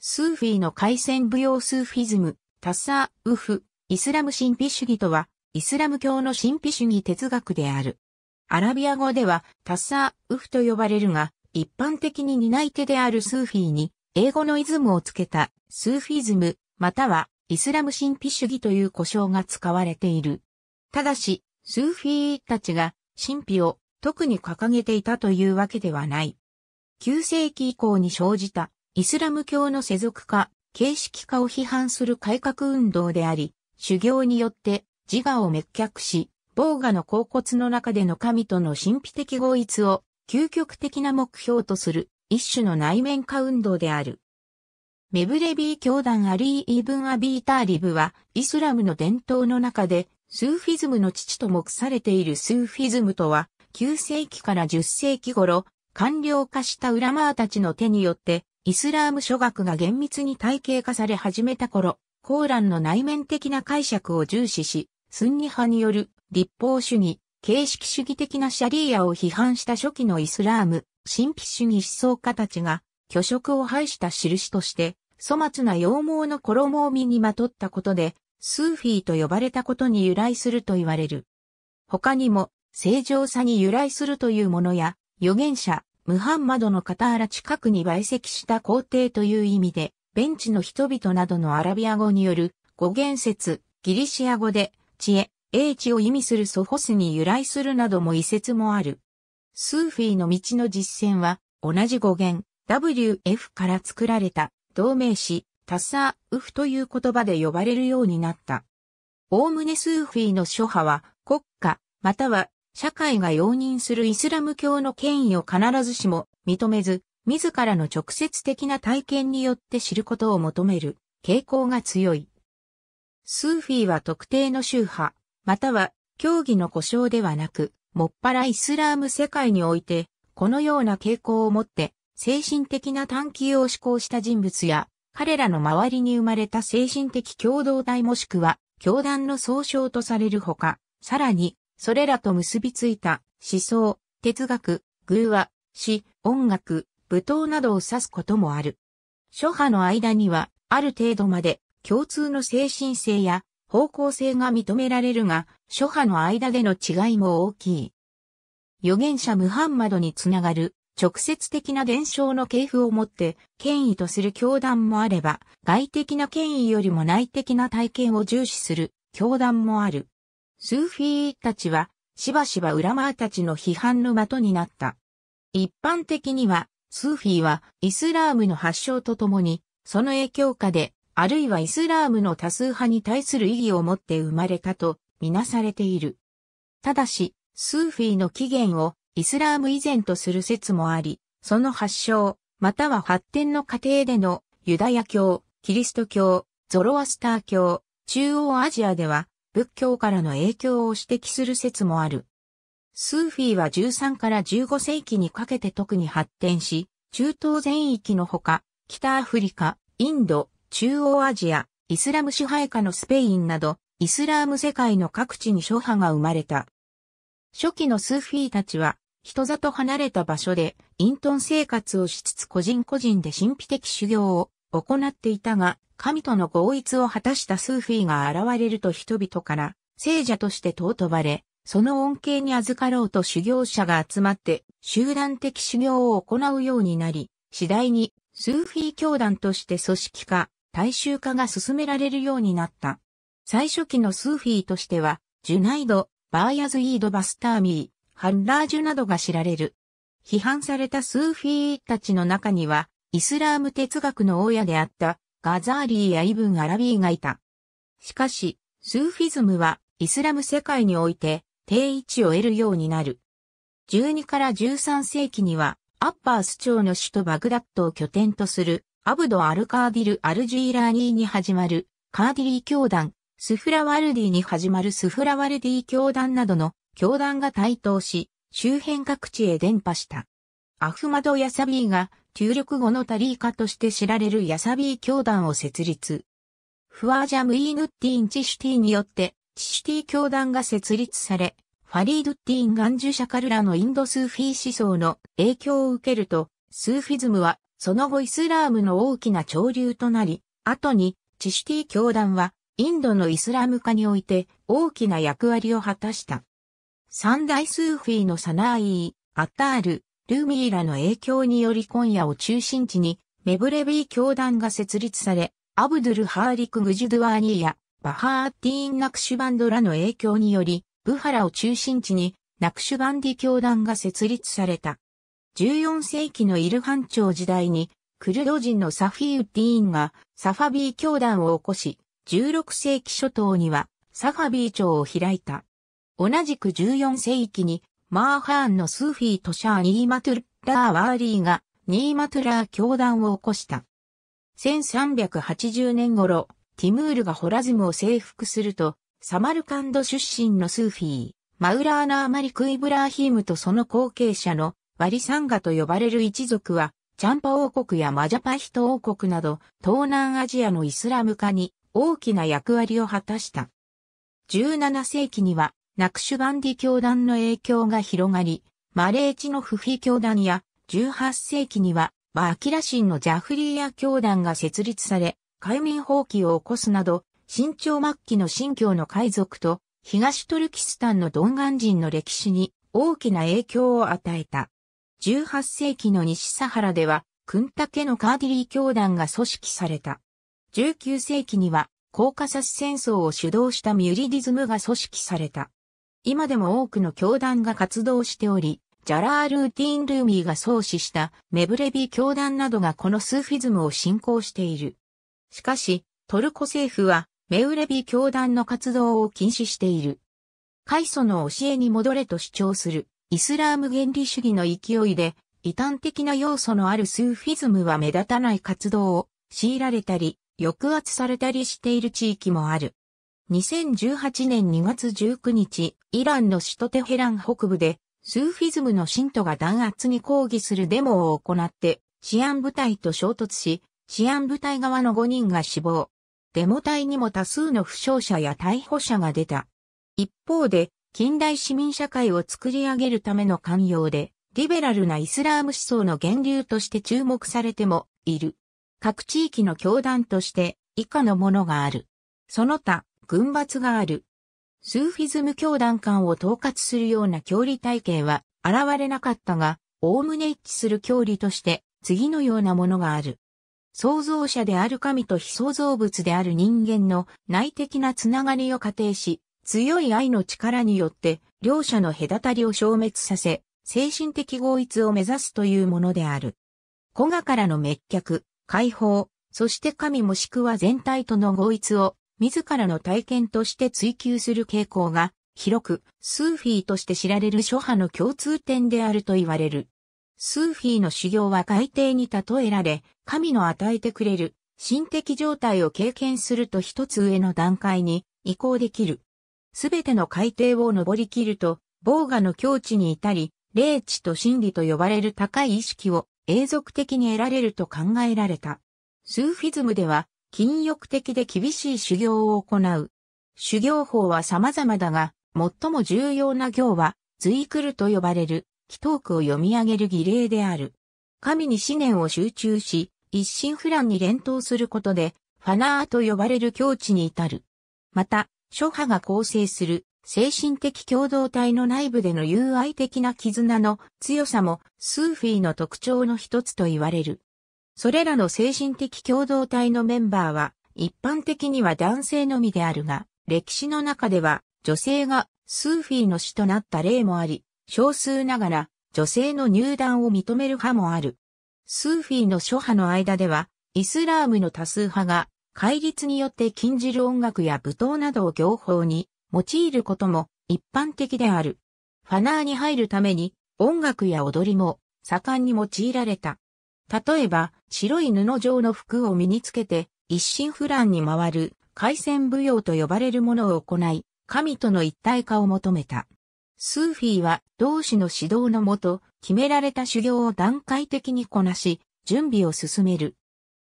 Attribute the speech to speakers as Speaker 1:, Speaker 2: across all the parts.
Speaker 1: スーフィーの海鮮舞踊スーフィズム、タッサー、ウフ、イスラム神秘主義とは、イスラム教の神秘主義哲学である。アラビア語ではタッサー、ウフと呼ばれるが、一般的に担い手であるスーフィーに、英語のイズムをつけたスーフィズム、またはイスラム神秘主義という呼称が使われている。ただし、スーフィーたちが神秘を特に掲げていたというわけではない。9世紀以降に生じたイスラム教の世俗化、形式化を批判する改革運動であり、修行によって自我を滅却し、忘我の恍惚の中での神との神秘的合一を究極的な目標とする一種の内面化運動である。メブレビー教団アリー・イブン・アビーターリブはイスラムの伝統の中でスーフィズムの父と目されているスーフィズムとは9世紀から10世紀頃官僚化したウラマーたちの手によってイスラーム諸学が厳密に体系化され始めた頃、コーランの内面的な解釈を重視し、スンニ派による立法主義、形式主義的なシャリーアを批判した初期のイスラーム、神秘主義思想家たちが、虚飾を排した印として、粗末な羊毛の衣を身にまとったことで、スーフィーと呼ばれたことに由来すると言われる。他にも、正常さに由来するというものや、預言者、ムハンマドの傍ら近くに売積した皇帝という意味で、ベンチの人々などのアラビア語による語源説、ギリシア語で、知恵、英知を意味するソフォスに由来するなども異説もある。スーフィーの道の実践は、同じ語源、WF から作られた、同名詞、タッサー、ウフという言葉で呼ばれるようになった。おおむねスーフィーの諸派は、国家、または社会が容認するイスラム教の権威を必ずしも認めず、自らの直接的な体験によって知ることを求める傾向が強い。スーフィーは特定の宗派、または教義の故障ではなく、もっぱらイスラーム世界において、このような傾向を持って、精神的な探求を思考した人物や、彼らの周りに生まれた精神的共同体もしくは、教団の総称とされるほか、さらに、それらと結びついた思想、哲学、偶話、詩、音楽、舞踏などを指すこともある。諸派の間には、ある程度まで共通の精神性や方向性が認められるが、諸派の間での違いも大きい。預言者ムハンマドにつながる直接的な伝承の系譜をもって権威とする教団もあれば、外的な権威よりも内的な体験を重視する教団もある。スーフィーたちは、しばしばウラマーたちの批判の的になった。一般的には、スーフィーはイスラームの発祥とともに、その影響下であるいはイスラームの多数派に対する意義を持って生まれたとみなされている。ただし、スーフィーの起源をイスラーム以前とする説もあり、その発祥、または発展の過程でのユダヤ教、キリスト教、ゾロアスター教、中央アジアでは仏教からの影響を指摘する説もある。スーフィーは13から15世紀にかけて特に発展し、中東全域のほか、北アフリカ、インド、中央アジア、イスラム支配下のスペインなど、イスラーム世界の各地に諸派が生まれた。初期のスーフィーたちは、人里離れた場所で、隠遁生活をしつつ個人個人で神秘的修行を行っていたが、神との合一を果たしたスーフィーが現れると人々から聖者として尊ばれ、その恩恵に預かろうと修行者が集まって集団的修行を行うようになり、次第にスーフィー教団として組織化、大衆化が進められるようになった。最初期のスーフィーとしては、ジュナイド、バーヤズィード・バスターミー、ハッラージュなどが知られる。批判されたスーフィーたちの中には、イスラーム哲学の大家であったガザーリーやイブン・アラビーがいた。しかし、スーフィズムはイスラム世界において定位置を得るようになる。12から13世紀には、アッバース朝の首都バグダッドを拠点とするアブド・アルカーディル・アルジーラーニーに始まるカーディリー教団、スフラワルディに始まるスフラワルディ教団などの教団が台頭し、周辺各地へ伝播した。アフマド・ヤサビーが、中力語のタリーカとして知られるヤサビー教団を設立。フワージャム・イーヌッティン・チシュティによって、チシュティ教団が設立され、ファリードッティン・ガンジュシャカルらのインドスーフィー思想の影響を受けると、スーフィズムはその後イスラームの大きな潮流となり、後にチシュティ教団はインドのイスラム化において大きな役割を果たした。三大スーフィーのサナーイー、アッタール、ルーミーラの影響により今夜を中心地にメブレビー教団が設立され、アブドゥル・ハーリク・グジュドゥワーニーやバハーティーン・ナクシュバンドらの影響により、ブハラを中心地にナクシュバンディ教団が設立された。14世紀のイルハン朝時代に、クルド人のサフィウッディーンがサファビー教団を起こし、16世紀初頭にはサファビー朝を開いた。同じく14世紀にマーハーンのスーフィーとシャー・ニーマトゥラー・ワーリーがニーマトゥラー教団を起こした。1380年頃、ティムールがホラズムを征服すると、サマルカンド出身のスーフィー、マウラーナーマリク・イブラーヒームとその後継者のワリサンガと呼ばれる一族は、チャンパ王国やマジャパヒト王国など、東南アジアのイスラム化に大きな役割を果たした。17世紀には、ナクシュバンディ教団の影響が広がり、マレーチのフフィ教団や、18世紀には、バーキラシンのジャフリーヤ教団が設立され、海民放棄を起こすなど、新朝末期の新教の海賊と、東トルキスタンのドンガン人の歴史に大きな影響を与えた。18世紀の西サハラでは、クンタケのカーディリー教団が組織された。19世紀には、コーカサス戦争を主導したミュリディズムが組織された。今でも多くの教団が活動しており、ジャラールーティン・ルーミーが創始したメブレビ教団などがこのスーフィズムを信仰している。しかし、トルコ政府はメウレビ教団の活動を禁止している。開祖の教えに戻れと主張するイスラーム原理主義の勢いで異端的な要素のあるスーフィズムは目立たない活動を強いられたり抑圧されたりしている地域もある。2018年2月19日、イランの首都テヘラン北部で、スーフィズムの信徒が弾圧に抗議するデモを行って、治安部隊と衝突し、治安部隊側の5人が死亡。デモ隊にも多数の負傷者や逮捕者が出た。一方で、近代市民社会を作り上げるための寛容で、リベラルなイスラーム思想の源流として注目されてもいる。各地域の教団として以下のものがある。その他、軍閥がある。スーフィズム教団間を統括するような教理体系は現れなかったが、おおむね一致する教理として次のようなものがある。創造者である神と非創造物である人間の内的なつながりを仮定し、強い愛の力によって両者の隔たりを消滅させ、精神的合一を目指すというものである。古賀からの滅却、解放、そして神もしくは全体との合一を自らの体験として追求する傾向が広くスーフィーとして知られる諸派の共通点であると言われる。スーフィーの修行は海底に例えられ、神の与えてくれる心的状態を経験すると一つ上の段階に移行できる。すべての海底を登りきると、防河の境地に至り、霊地と真理と呼ばれる高い意識を永続的に得られると考えられた。スーフィズムでは禁欲的で厳しい修行を行う。修行法は様々だが、最も重要な行は、随クルと呼ばれる、祈祷句を読み上げる儀礼である。神に思念を集中し、一心不乱に連投することで、ファナーと呼ばれる境地に至る。また、諸派が構成する精神的共同体の内部での友愛的な絆の強さもスーフィーの特徴の一つと言われる。それらの精神的共同体のメンバーは、一般的には男性のみであるが、歴史の中では女性がスーフィーの死となった例もあり、少数ながら女性の入団を認める派もある。スーフィーの諸派の間では、イスラームの多数派が、戒律によって禁じる音楽や舞踏などを行法に用いることも一般的である。ファナーに入るために音楽や踊りも盛んに用いられた。例えば、白い布状の服を身につけて、一心不乱に回る、回線舞踊と呼ばれるものを行い、神との一体化を求めた。スーフィーは同志の指導のもと、決められた修行を段階的にこなし、準備を進める。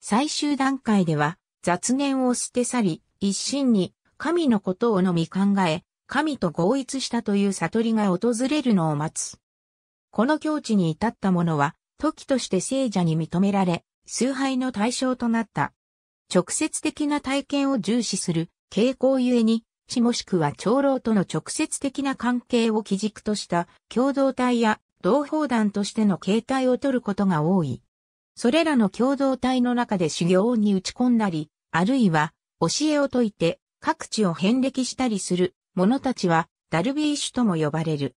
Speaker 1: 最終段階では、雑念を捨て去り、一心に神のことをのみ考え、神と合一したという悟りが訪れるのを待つ。この境地に至った者は、時として聖者に認められ、崇拝の対象となった。直接的な体験を重視する傾向ゆえに、しもしくは長老との直接的な関係を基軸とした共同体や同胞団としての形態を取ることが多い。それらの共同体の中で修行に打ち込んだり、あるいは教えを説いて各地を遍歴したりする者たちはダルビーシュとも呼ばれる。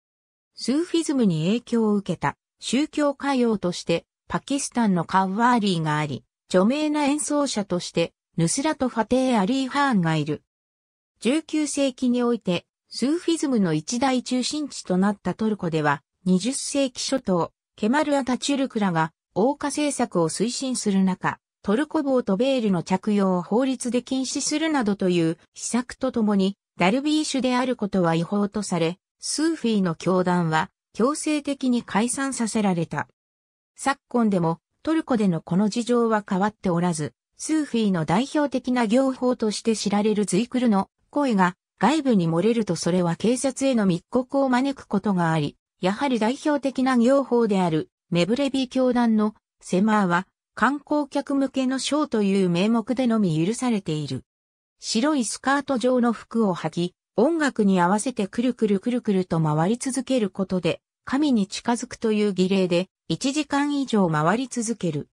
Speaker 1: スーフィズムに影響を受けた宗教歌謡としてパキスタンのカッワーリーがあり、著名な演奏者としてヌスラト・ファテー・アリー・ハーンがいる。19世紀においてスーフィズムの一大中心地となったトルコでは20世紀初頭、ケマル・アタチュルクラが欧化政策を推進する中、トルコ帽とベールの着用を法律で禁止するなどという施策とともに、ダルビーシュであることは違法とされ、スーフィーの教団は強制的に解散させられた。昨今でもトルコでのこの事情は変わっておらず、スーフィーの代表的な業法として知られるズイクルの声が外部に漏れるとそれは警察への密告を招くことがあり、やはり代表的な業法であるメブレビー教団のセマーは観光客向けのショーという名目でのみ許されている。白いスカート状の服を履き、音楽に合わせてくるくるくるくると回り続けることで、神に近づくという儀礼で1時間以上回り続ける。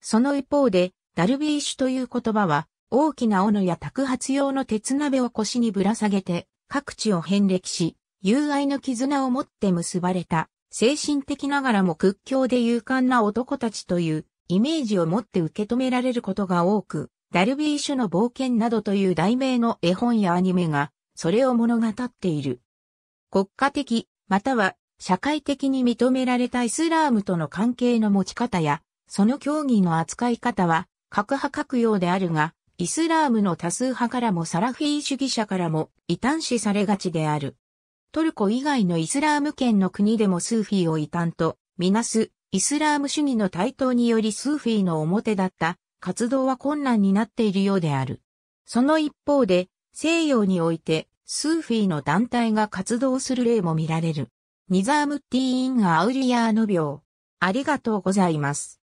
Speaker 1: その一方で、ダルビーシュという言葉は、大きな斧や托発用の鉄鍋を腰にぶら下げて、各地を遍歴し、友愛の絆を持って結ばれた、精神的ながらも屈強で勇敢な男たちというイメージを持って受け止められることが多く、ダルビーシュの冒険などという題名の絵本やアニメが、それを物語っている。国家的、または社会的に認められたイスラームとの関係の持ち方や、その競技の扱い方は、各派各様であるが、イスラームの多数派からもサラフィー主義者からも異端視されがちである。トルコ以外のイスラーム圏の国でもスーフィーを異端とみなすイスラーム主義の台頭によりスーフィーの表だった活動は困難になっているようである。その一方で西洋においてスーフィーの団体が活動する例も見られる。ニザームッティーン・アウリヤーノ病。ありがとうございます。